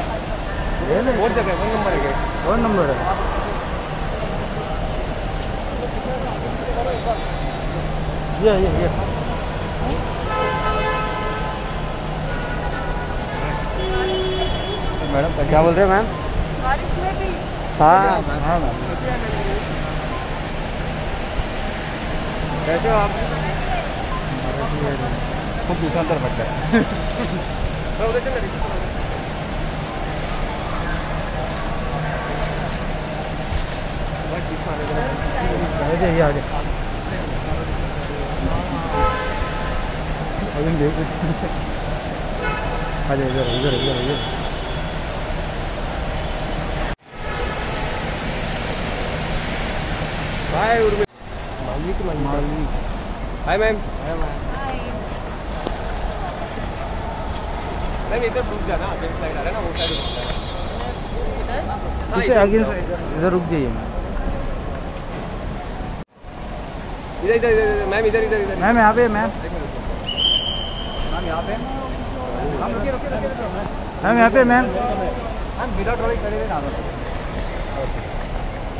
कौन जगह कौन नंबर है कौन नंबर है ये ये ये मैडम क्या बोल रहे हैं मैम बारिश में भी। हाँ। हाँ मैम कैसे हो आप? अंदर बैठ आगे ये आगे आ इधर इधर इधर इधर मालविक मालवीक हाय मैम मैम इधर रुक जाना अगेंस्ट साइड आ रहा है ना वो साइड रुक जाना इसे इधर? आगे से इधर रुक जाइए। मैम इधर इधर इधर इधर, मैम इधर इधर इधर। मैम यहाँ पे मैम मैम यहाँ पे? हम रुकिए रुकिए रुकिए मैम यहाँ पे मैम मैम विदाउट ट्रॉली खड़े ना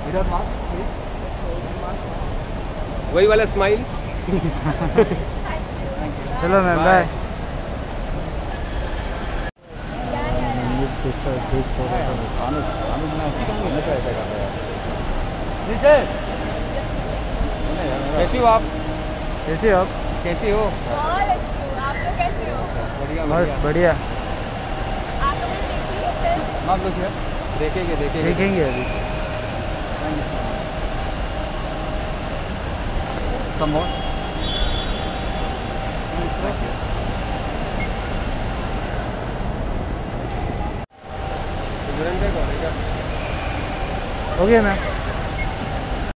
विदाउट मास्क वही वाला स्माइल चलो मैम बाय कैसी हो आप कैसे हो आप कैसी हो बस बढ़िया आप लोगों देखेंगे देखेंगे देखेंगे अभी Come on. हो गया मैम